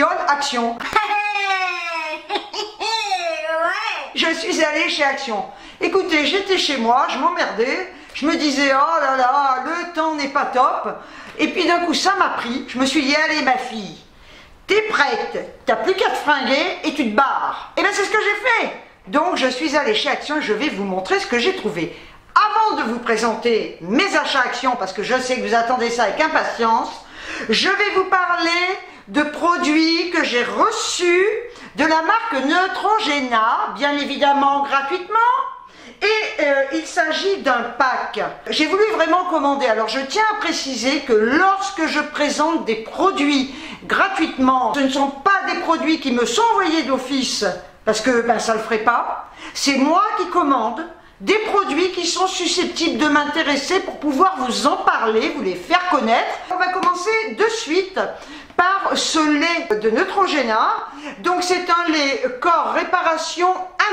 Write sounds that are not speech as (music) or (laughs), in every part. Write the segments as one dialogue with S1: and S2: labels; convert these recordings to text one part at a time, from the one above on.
S1: Action. (laughs) Je suis allée chez Action. Écoutez, j'étais chez moi, je m'emmerdais. Je me disais, oh là là, le temps n'est pas top. Et puis d'un coup, ça m'a pris. Je me suis dit, allez ma fille, t'es prête, t'as plus qu'à te fringuer et tu te barres. Et bien c'est ce que j'ai fait. Donc je suis allée chez Action et je vais vous montrer ce que j'ai trouvé. Avant de vous présenter mes achats Action, parce que je sais que vous attendez ça avec impatience, je vais vous parler de produits que j'ai reçus de la marque Neutrogena, bien évidemment gratuitement. Et euh, il s'agit d'un pack. J'ai voulu vraiment commander. Alors je tiens à préciser que lorsque je présente des produits gratuitement, ce ne sont pas des produits qui me sont envoyés d'office, parce que ben, ça ne le ferait pas. C'est moi qui commande des produits qui sont susceptibles de m'intéresser pour pouvoir vous en parler, vous les faire connaître. On va commencer de suite par ce lait de Neutrogena. Donc c'est un lait corps réparation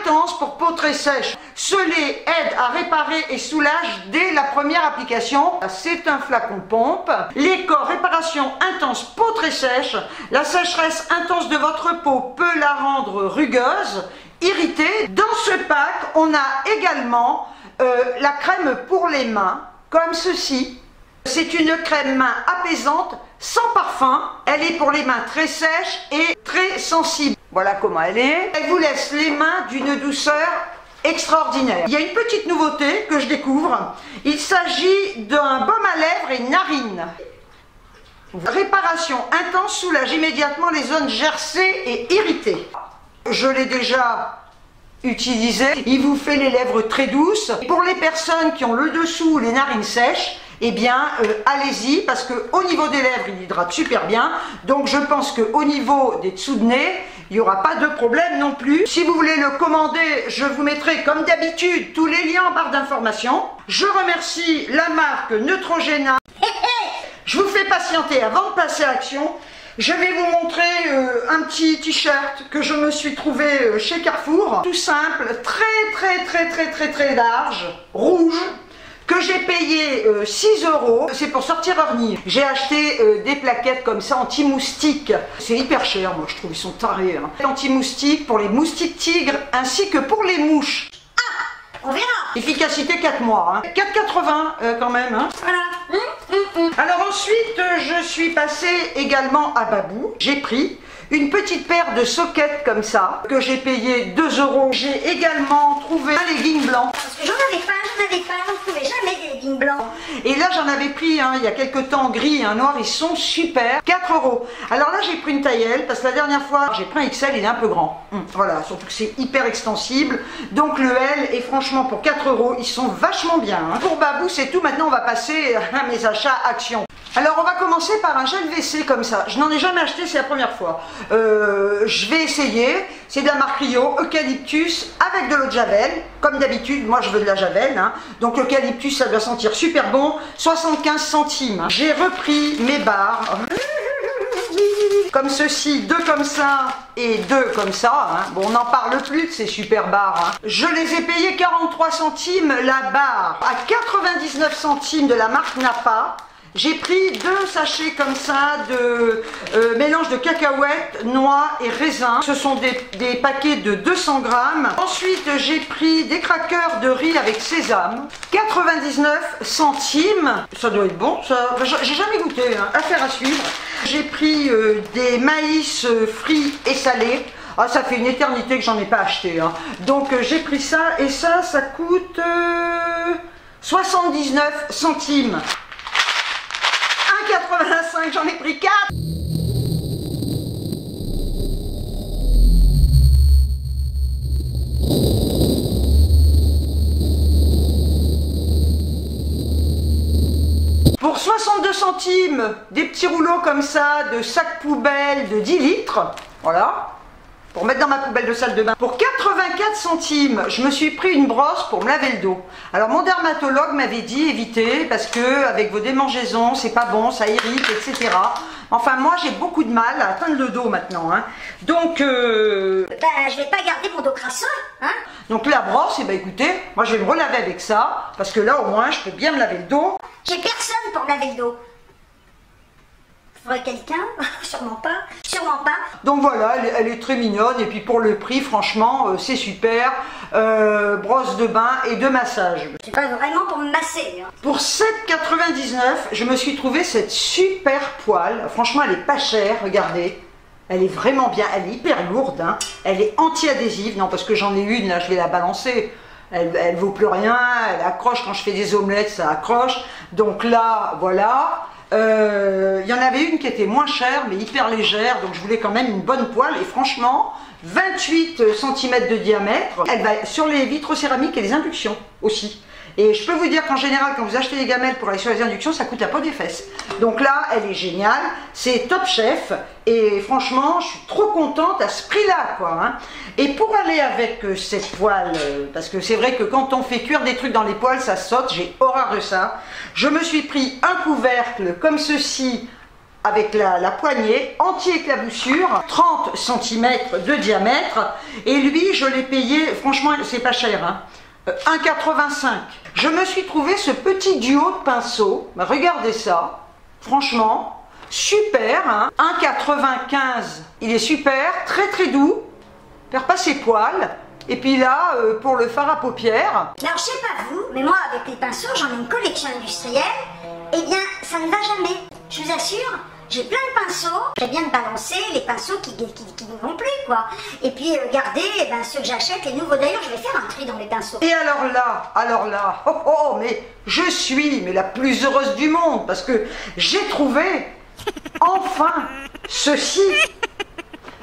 S1: intense pour peau très sèche. Ce lait aide à réparer et soulage dès la première application. C'est un flacon pompe. Lait corps réparation intense peau très sèche. La sécheresse intense de votre peau peut la rendre rugueuse, irritée. Dans ce pack, on a également euh, la crème pour les mains, comme ceci. C'est une crème main apaisante sans parfum. Elle est pour les mains très sèches et très sensibles. Voilà comment elle est. Elle vous laisse les mains d'une douceur extraordinaire. Il y a une petite nouveauté que je découvre. Il s'agit d'un baume à lèvres et narines. Réparation intense soulage immédiatement les zones gercées et irritées. Je l'ai déjà utilisé. Il vous fait les lèvres très douces. Pour les personnes qui ont le dessous les narines sèches, eh bien, euh, allez-y, parce qu'au niveau des lèvres, il hydrate super bien. Donc, je pense qu'au niveau des dessous de nez, il n'y aura pas de problème non plus. Si vous voulez le commander, je vous mettrai, comme d'habitude, tous les liens en barre d'informations. Je remercie la marque Neutrogena. (laughs) Je vous fais patienter avant de passer à l'action. Je vais vous montrer euh, un petit t-shirt que je me suis trouvé euh, chez Carrefour. Tout simple, très très très très très très large, rouge que j'ai payé 6 euh, euros. C'est pour sortir orni. J'ai acheté des plaquettes comme ça anti-moustiques. C'est hyper cher, moi je trouve, ils sont tarés. Hein. Anti-moustiques pour les moustiques tigres ainsi que pour les mouches.
S2: Ah, on verra.
S1: Efficacité 4 mois. Hein. 4,80 euh, quand même. Hein.
S2: Voilà. Hum.
S1: Alors ensuite, je suis passée également à Babou. J'ai pris une petite paire de sockets comme ça, que j'ai payé 2 euros. J'ai également trouvé un legging blanc.
S2: Parce que j'en avais pas, j'en avais pas, ne jamais
S1: Et là, j'en avais pris il y a quelques temps gris et un noir, ils sont super. 4 euros. Alors là, j'ai pris une taille L parce que la dernière fois, j'ai pris un XL, il est un peu grand. Hum, voilà, surtout que c'est hyper extensible. Donc le L, et franchement, pour 4 euros, ils sont vachement bien. hein. Pour Babou, c'est tout. Maintenant, on va passer à mes achats actions. Alors on va commencer par un gel WC comme ça. Je n'en ai jamais acheté, c'est la première fois. Euh, je vais essayer. C'est de la marque Rio, eucalyptus avec de l'eau de javel. Comme d'habitude, moi je veux de la javel. hein. Donc l'eucalyptus, ça doit sentir super bon. 75 centimes. J'ai repris mes barres. Comme ceci, deux comme ça et deux comme ça. hein. Bon, on n'en parle plus de ces super barres. hein. Je les ai payés 43 centimes la barre. À 99 centimes de la marque Napa. J'ai pris deux sachets comme ça de euh, mélange de cacahuètes, noix et raisins. Ce sont des, paquets de 200 grammes. Ensuite, j'ai pris des crackers de riz avec sésame. 99 centimes. Ça doit être bon, ça. J'ai jamais goûté. Hein. Affaire à suivre. J'ai pris euh, des maïs euh, frits et salés. Ah, ça fait une éternité que j'en ai pas acheté. hein. Donc, j'ai pris ça et ça, ça coûte euh, 79 centimes. 1,85, j'en ai pris 4. Pour 62 centimes, des petits rouleaux comme ça de sac poubelle de 10 litres. Voilà. Pour mettre dans ma poubelle de salle de bain. Pour 84 centimes, je me suis pris une brosse pour me laver le dos. Alors mon dermatologue m'avait dit évitez parce que avec vos démangeaisons, c'est pas bon, ça irrite, etc. Enfin moi j'ai beaucoup de mal à atteindre le dos maintenant. hein. Donc euh,
S2: Ben, je vais pas garder mon dos crasseux, hein.
S1: donc la brosse, et ben écoutez, moi je vais me relaver avec ça parce que là au moins je peux bien me laver le dos.
S2: J'ai personne pour me laver le dos. Faudrait quelqu'un (laughs) Sûrement pas. Sûrement pas.
S1: Donc voilà, elle, est- elle est très mignonne et puis pour le prix, franchement, euh, c'est super. Euh, brosse de bain et de massage.
S2: C'est pas vraiment pour me masser. hein.
S1: Pour 7,99, je me suis trouvé cette super poêle. Franchement, elle est pas chère, regardez. Elle est vraiment bien, elle est hyper lourde. hein. Elle est anti-adhésive. Non, parce que j'en ai une, là, je vais la balancer. Elle, elle vaut plus rien, elle accroche quand je fais des omelettes, ça accroche. Donc là, voilà. Euh, Il y en avait une qui était moins chère, mais hyper légère. Donc je voulais quand même une bonne poêle. Et franchement, 28 cm de diamètre. Elle va sur les vitres céramiques et les inductions aussi. Et je peux vous dire qu'en général, quand vous achetez des gamelles pour aller sur les inductions, ça coûte la peau des fesses. Donc là, elle est géniale, c'est top chef, et franchement, je suis trop contente à ce prix-là, quoi. hein. Et pour aller avec euh, cette poêle, euh, parce que c'est vrai que quand on fait cuire des trucs dans les poêles, ça saute, j'ai horreur de ça. Je me suis pris un couvercle comme ceci, avec la, poignée, anti-éclaboussure, 30 cm de diamètre, et lui, je l'ai payé, franchement, c'est pas cher, hein, 1,85. Je me suis trouvé ce petit duo de pinceaux, Bah, regardez ça, franchement, super, hein, 1,95, il est super, très très doux, perd pas ses poils, et puis là, euh, pour le fard à paupières,
S2: Alors, je sais pas vous, mais moi, avec les pinceaux, j'en ai une collection industrielle. Eh bien, ça ne va jamais. Je vous assure, j'ai plein de pinceaux. J'ai bien balancer les pinceaux qui, qui, qui ne vont plus, quoi. Et puis, euh, garder eh ben, ceux que j'achète, les nouveaux. D'ailleurs, je vais faire un tri dans les pinceaux.
S1: Et alors là, alors là, (laughs) oh oh, mais je suis mais la plus heureuse du monde parce que j'ai trouvé enfin ceci.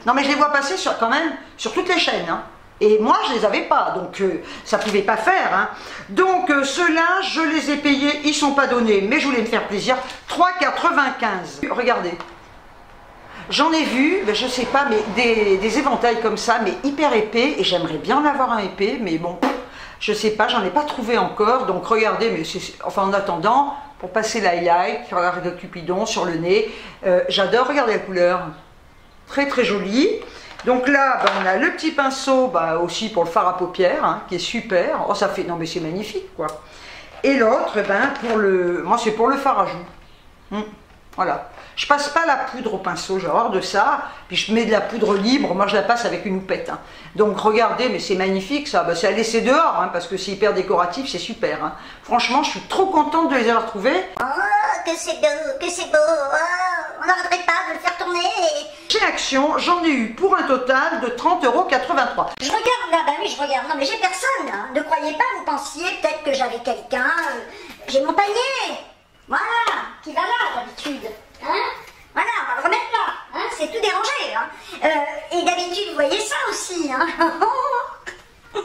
S1: Non mais je les vois passer sur quand même sur toutes les chaînes. hein. Et moi je les avais pas, donc euh, ça pouvait pas faire. hein. Donc euh, ceux-là, je les ai payés, ils sont pas donnés, mais je voulais me faire plaisir. 3,95. Regardez. J'en ai vu, ben, je sais pas, mais des, éventails comme ça, mais hyper épais, et j'aimerais bien en avoir un épais, mais bon, je sais pas, j'en ai pas trouvé encore, donc regardez, mais enfin en attendant, pour passer l'highlight, sur la de Cupidon, sur le nez, euh, j'adore regarder la couleur, très très jolie. Donc là, ben, on a le petit pinceau, bah, aussi pour le fard à paupières, hein, qui est super. Oh, ça fait, non mais c'est magnifique, quoi. Et l'autre, ben, pour le, moi c'est pour le fard à joues. Hmm, Voilà. Je passe pas la poudre au pinceau, j'ai horreur de ça. Puis je mets de la poudre libre, moi je la passe avec une houppette. hein. Donc regardez, mais c'est magnifique ça. Bah, c'est à laisser dehors, hein, parce que c'est hyper décoratif, c'est super. Franchement, je suis trop contente de les avoir trouvés.
S2: Oh, que c'est beau, que c'est beau. Oh, on n'arrêterait pas de le faire tourner. et-
S1: Chez Action, j'en ai eu pour un total de 30,83 euros.
S2: Je regarde là, bah oui, je regarde. Non, mais j'ai personne. hein. Ne croyez pas, vous pensiez peut-être que j'avais quelqu'un. euh, J'ai mon panier. Voilà, qui va là d'habitude. Hein voilà, on va le remettre là. Hein C'est tout dérangé. Hein Euh, et d'habitude, vous voyez ça aussi. Hein (laughs)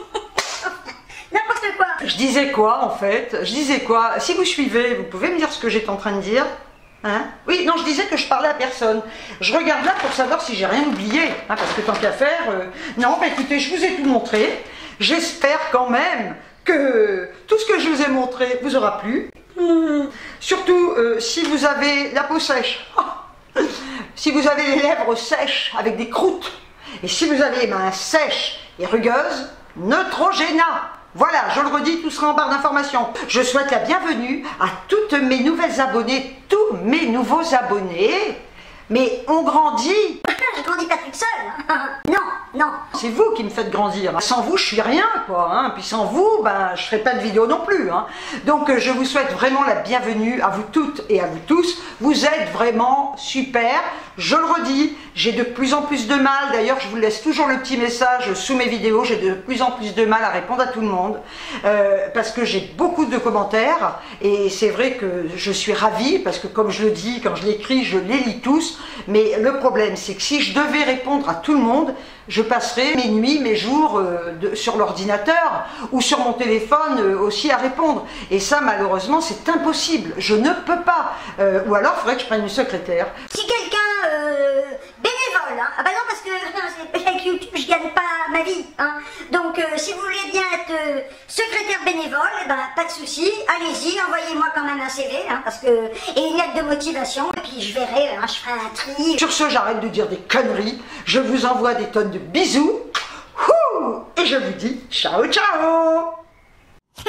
S2: N'importe quoi.
S1: Je disais quoi en fait? Je disais quoi? Si vous suivez, vous pouvez me dire ce que j'étais en train de dire Hein? Oui, non, je disais que je parlais à personne. Je regarde là pour savoir si j'ai rien oublié, hein, parce que tant qu'à faire. euh, Non, bah écoutez, je vous ai tout montré. J'espère quand même que tout ce que je vous ai montré vous aura plu. Hmm. Surtout euh, si vous avez la peau sèche, (laughs) si vous avez les lèvres sèches avec des croûtes, et si vous avez les mains sèches et rugueuses, Neutrogena. Voilà, je le redis, tout sera en barre d'informations. Je souhaite la bienvenue à toutes mes nouvelles abonnées, tous mes nouveaux abonnés. Mais on grandit. (laughs)
S2: Je grandis pas toute seule. (laughs) Non, non.
S1: C'est vous qui me faites grandir. Sans vous, je suis rien, quoi. Hein. Puis sans vous, ben, je ferai pas de vidéo non plus. Hein. Donc, euh, je vous souhaite vraiment la bienvenue à vous toutes et à vous tous. Vous êtes vraiment super. Je le redis, j'ai de plus en plus de mal. D'ailleurs, je vous laisse toujours le petit message sous mes vidéos. J'ai de plus en plus de mal à répondre à tout le monde euh, parce que j'ai beaucoup de commentaires et c'est vrai que je suis ravie parce que, comme je le dis, quand je l'écris, je les lis tous. Mais le problème, c'est que si je devais répondre à tout le monde, je passerais mes nuits, mes jours euh, sur l'ordinateur ou sur mon téléphone euh, aussi à répondre. Et ça, malheureusement, c'est impossible. Je ne peux pas. Euh, ou alors, il faudrait que je prenne une secrétaire.
S2: Si quelqu'un bénévole, hein. ah bah non parce que (laughs) avec YouTube je gagne pas ma vie, hein. donc si vous voulez bien secrétaire bénévole, eh ben pas de souci, allez-y, envoyez-moi quand même un CV, hein, parce que et une lettre de motivation, et puis je verrai, hein, je ferai un tri.
S1: Sur ce, j'arrête de dire des conneries. Je vous envoie des tonnes de bisous. Et je vous dis ciao, ciao (laughs)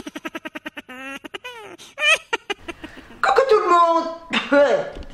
S1: Coucou tout le monde (laughs)